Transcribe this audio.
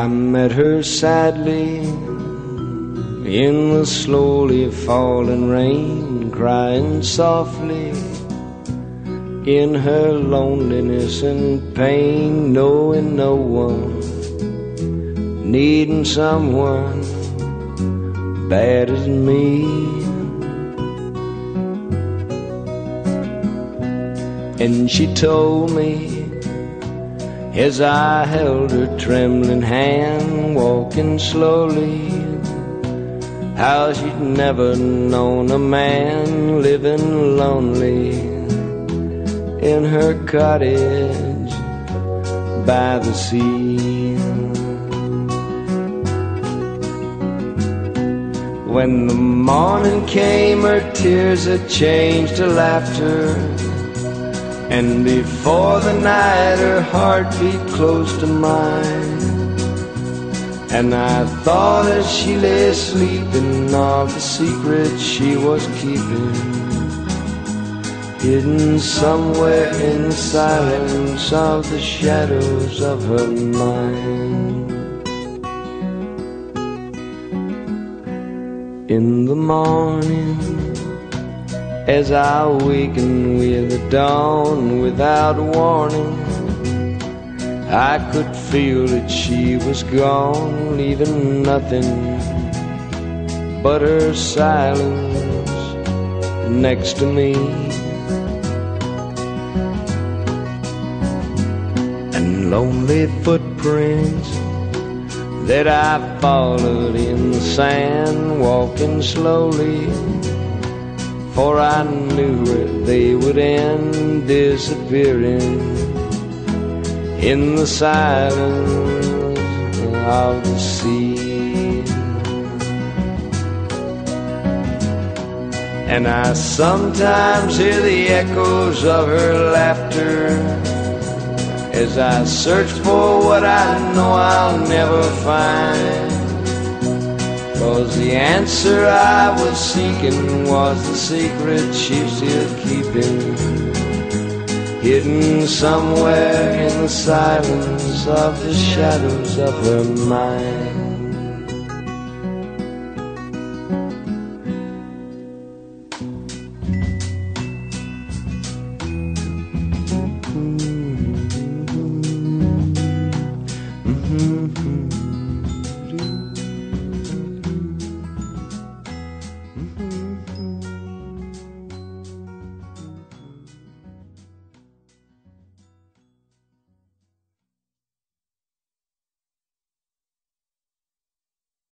I met her sadly in the slowly falling rain, crying softly. In her loneliness and pain, knowing no one, needing someone bad as me. And she told me as I held her trembling hand, walking slowly, how she'd never known a man living lonely in her cottage by the sea. When the morning came, her tears had changed to laughter. And before the night, her heart beat close to mine. And I thought as she lay sleeping of the secret she was keeping hidden somewhere in the silence of the shadows of her mind. In the morning, as I awaken with the dawn without warning, I could feel that she was gone, leaving nothing but her silence next to me. And lonely footprints that I followed in the sand, walking slowly. For I knew where they would end, disappearing in the silence of the sea. And I sometimes hear the echoes of her laughter as I search for what I know I'll never find. Cause the answer I was seeking was the secret she's still keeping, hidden somewhere in the silence of the shadows of her mind. Mm-hmm.